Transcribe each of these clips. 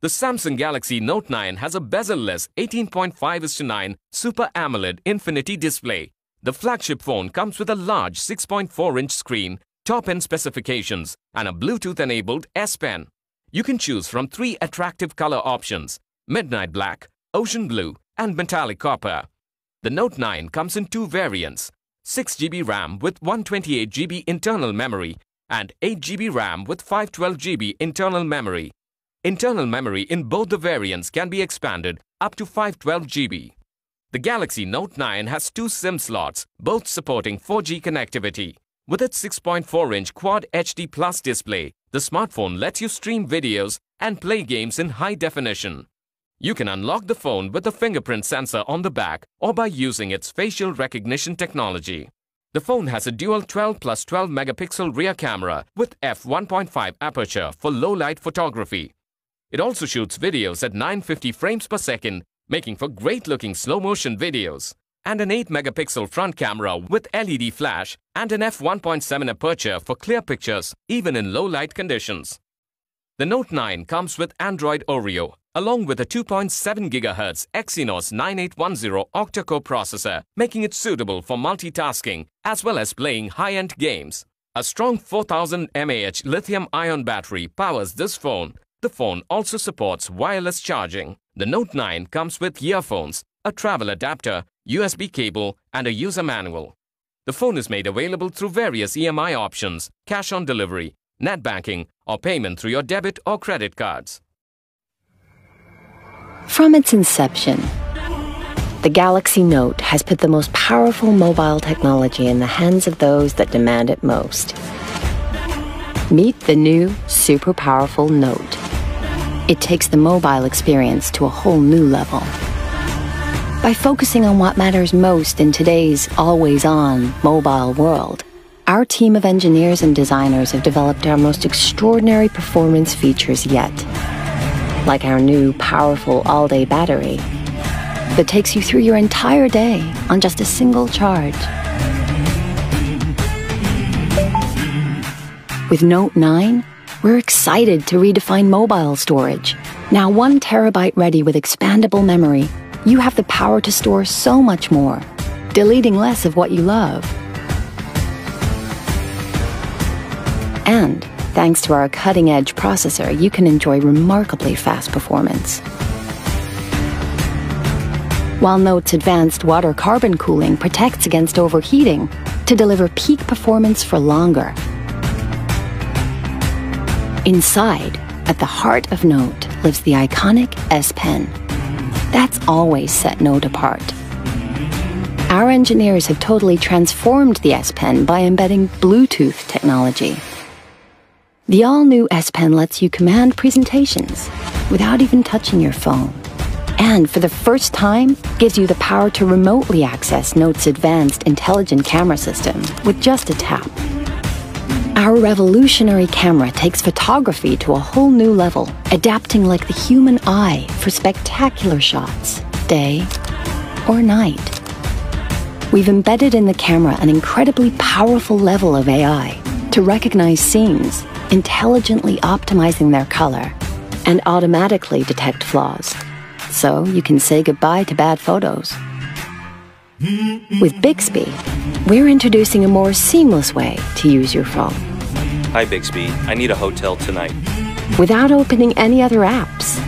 The Samsung Galaxy Note 9 has a bezel-less 18.5:9 Super AMOLED Infinity display. The flagship phone comes with a large 6.4-inch screen, top-end specifications, and a Bluetooth-enabled S Pen. You can choose from three attractive color options, Midnight Black, Ocean Blue, and Metallic Copper. The Note 9 comes in two variants, 6GB RAM with 128GB internal memory and 8GB RAM with 512GB internal memory. Internal memory in both the variants can be expanded up to 512GB. The Galaxy Note 9 has two SIM slots, both supporting 4G connectivity. With its 6.4-inch Quad HD Plus display, the smartphone lets you stream videos and play games in high definition. You can unlock the phone with a fingerprint sensor on the back or by using its facial recognition technology. The phone has a dual 12 plus 12 megapixel rear camera with f1.5 aperture for low light photography. It also shoots videos at 950 frames per second, making for great-looking slow-motion videos. And an 8-megapixel front camera with LED flash and an f1.7 aperture for clear pictures, even in low-light conditions. The Note 9 comes with Android Oreo, along with a 2.7 GHz Exynos 9810 octa-core processor, making it suitable for multitasking as well as playing high-end games. A strong 4000 mAh lithium-ion battery powers this phone, the phone also supports wireless charging. The Note 9 comes with earphones, a travel adapter, USB cable, and a user manual. The phone is made available through various EMI options, cash on delivery, net banking, or payment through your debit or credit cards. From its inception, the Galaxy Note has put the most powerful mobile technology in the hands of those that demand it most. Meet the new, super powerful Note. It takes the mobile experience to a whole new level. By focusing on what matters most in today's always on mobile world, our team of engineers and designers have developed our most extraordinary performance features yet. Like our new powerful all day battery that takes you through your entire day on just a single charge. With Note 9, we're excited to redefine mobile storage. Now, one terabyte ready with expandable memory, you have the power to store so much more, deleting less of what you love. And thanks to our cutting edge processor, you can enjoy remarkably fast performance. While Note's advanced water carbon cooling protects against overheating to deliver peak performance for longer Inside, at the heart of Note, lives the iconic S Pen. That's always set Note apart. Our engineers have totally transformed the S Pen by embedding Bluetooth technology. The all new S Pen lets you command presentations without even touching your phone. And for the first time, gives you the power to remotely access Note's advanced intelligent camera system with just a tap. Our revolutionary camera takes photography to a whole new level, adapting like the human eye for spectacular shots, day or night. We've embedded in the camera an incredibly powerful level of AI to recognize scenes, intelligently optimizing their color, and automatically detect flaws. So you can say goodbye to bad photos. With Bixby, we're introducing a more seamless way to use your phone. Hi, Bixby. I need a hotel tonight. Without opening any other apps.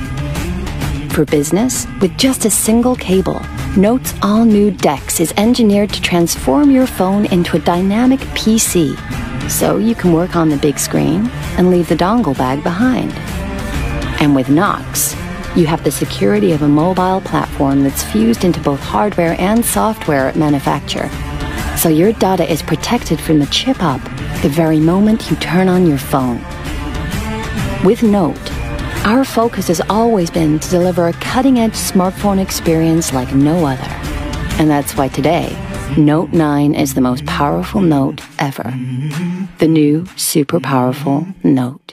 For business, with just a single cable, Note's all new DeX is engineered to transform your phone into a dynamic PC. So you can work on the big screen and leave the dongle bag behind. And with Knox, you have the security of a mobile platform that's fused into both hardware and software at manufacture. So your data is protected from the chip up the very moment you turn on your phone. With Note, our focus has always been to deliver a cutting edge smartphone experience like no other. And that's why today, Note 9 is the most powerful Note ever. The new, super powerful Note.